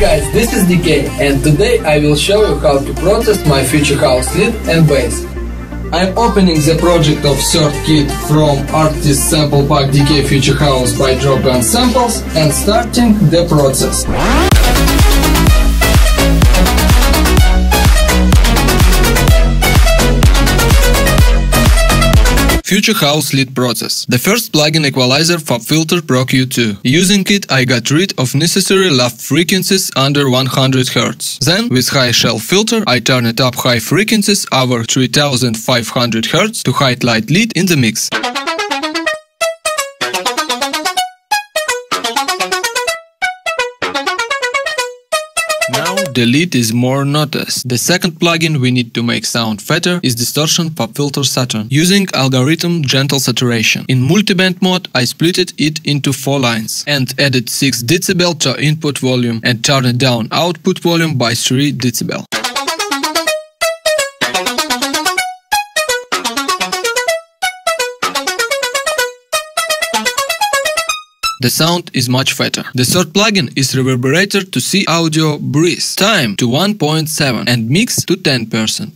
guys, this is Deekey and today I will show you how to process my Future House lead and bass. I'm opening the project of third kit from Artist Sample Pack Deekey Future House by Drop Dropgun Samples and starting the process. Future House Lead Process. The first plugin equalizer FabFilter Pro Q2. Using it, I got rid of necessary loft frequencies under 100 Hz. Then, with high shelf filter, I turn it up high frequencies over 3500 Hz to highlight lead in the mix. Lead is more noticed. The second plugin we need to make sound fatter is Distortion FabFilter Saturn using algorithm Gentle Saturation. In multiband mode I splitted it into four lines and added 6 dB to input volume and turned down output volume by 3 dB. The sound is much fatter. The third plugin is Reverberator 2CAudio Breeze. Time to 1.7 and mix to 10%.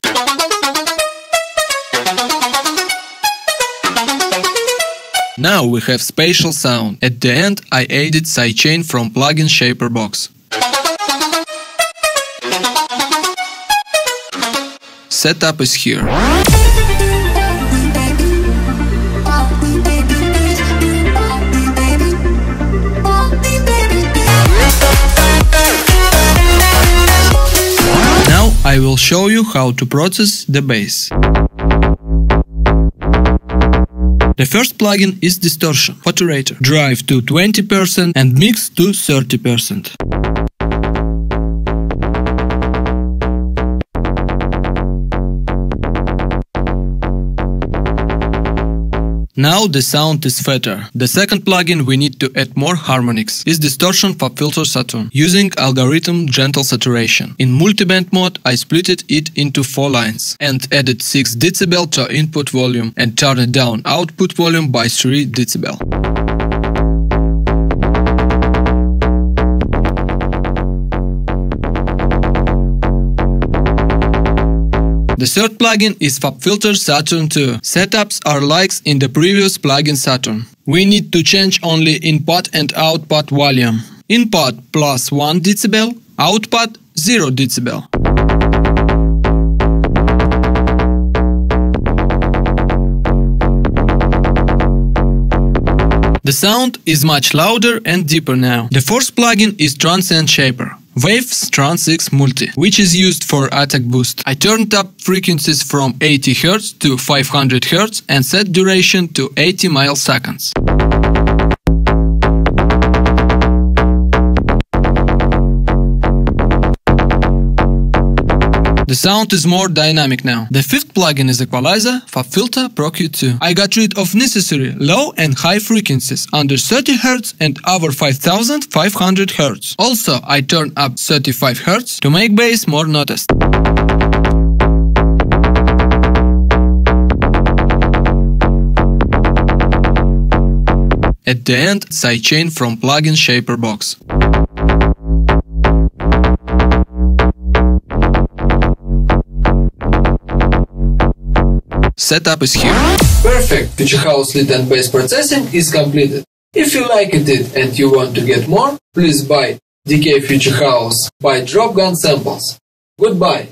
Now we have spatial sound. At the end I added sidechain from plugin Shaper Box. Setup is here. I will show you how to process the bass. The first plugin is Distortion, Foturator. Drive to 20% and mix to 30%. Now the sound is fatter. The second plugin we need to add more harmonics is Distortion FabFilter Saturn using algorithm Gentle Saturation. In multiband mode I splitted it into four lines and added 6 dB to input volume and turned down output volume by 3 dB. The third plugin is FabFilter Saturn 2. Setups are like in the previous plugin Saturn. We need to change only input and output volume. Input plus 1 dB, output 0 dB. The sound is much louder and deeper now. The fourth plugin is Transient Shaper. Waves TransX Multi, which is used for attack boost. I turned up frequencies from 80 Hz to 500 Hz and set duration to 80 milliseconds. The sound is more dynamic now. The fifth plugin is Equalizer FabFilter Pro Q2. I got rid of necessary low and high frequencies under 30 Hz and over 5500 Hz. Also, I turned up 35 Hz to make bass more noticed. At the end, sidechain from plugin Shaper Box. Setup is here. Perfect! Future House lead and bass processing is completed. If you liked it and you want to get more, please buy Deekey Future House by Dropgun Samples. Goodbye!